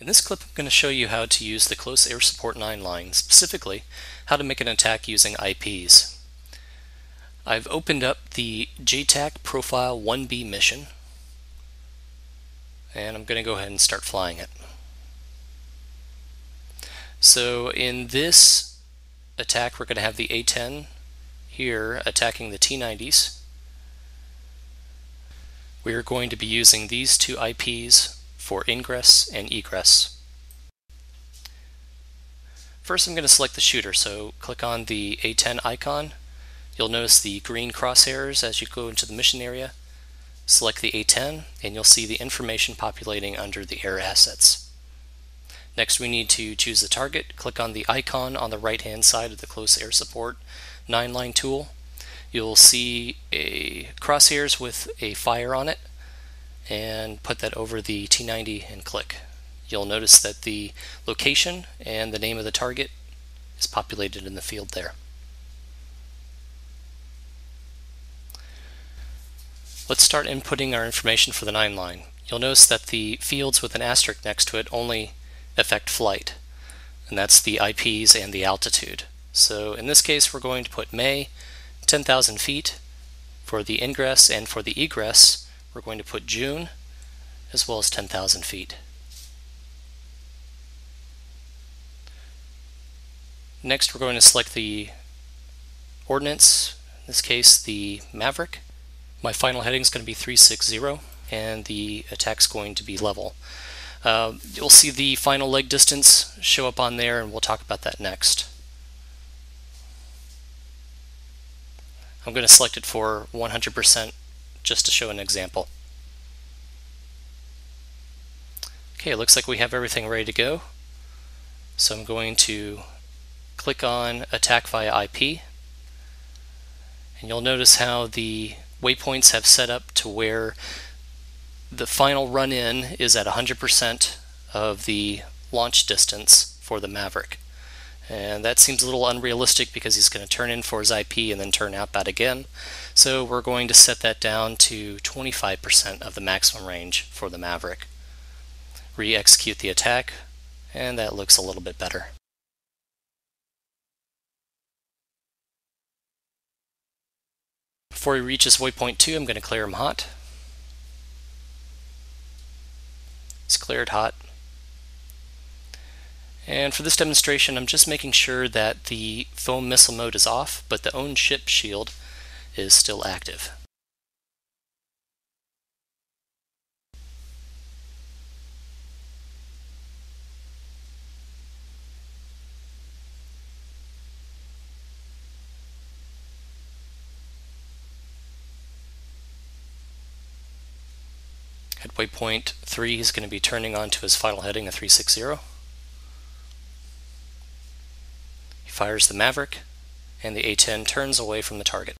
In this clip I'm going to show you how to use the Close Air Support 9 line, specifically how to make an attack using IPs. I've opened up the JTAC Profile 1B mission and I'm going to go ahead and start flying it. So in this attack we're going to have the A-10 here attacking the T-90s. We are going to be using these two IPs for ingress and egress. First I'm going to select the shooter, so click on the A10 icon. You'll notice the green crosshairs as you go into the mission area. Select the A10 and you'll see the information populating under the air assets. Next we need to choose the target. Click on the icon on the right hand side of the close air support 9 line tool. You'll see a crosshairs with a fire on it and put that over the T90 and click. You'll notice that the location and the name of the target is populated in the field there. Let's start inputting our information for the 9 line. You'll notice that the fields with an asterisk next to it only affect flight, and that's the IPs and the altitude. So in this case we're going to put May 10,000 feet for the ingress and for the egress we're going to put June as well as 10,000 feet. Next we're going to select the ordnance, in this case the Maverick. My final heading is going to be 360 and the attack is going to be level. Uh, you'll see the final leg distance show up on there and we'll talk about that next. I'm going to select it for 100% just to show an example. Okay, it looks like we have everything ready to go. So I'm going to click on attack via IP and you'll notice how the waypoints have set up to where the final run in is at 100% of the launch distance for the Maverick. And that seems a little unrealistic because he's going to turn in for his IP and then turn outbound again. So we're going to set that down to 25% of the maximum range for the Maverick. Re-execute the attack, and that looks a little bit better. Before he reaches waypoint 2, I'm going to clear him hot. It's cleared hot. And for this demonstration, I'm just making sure that the foam missile mode is off, but the own ship shield is still active. At waypoint 3, he's going to be turning on to his final heading, a 360. Fires the Maverick, and the A-10 turns away from the target.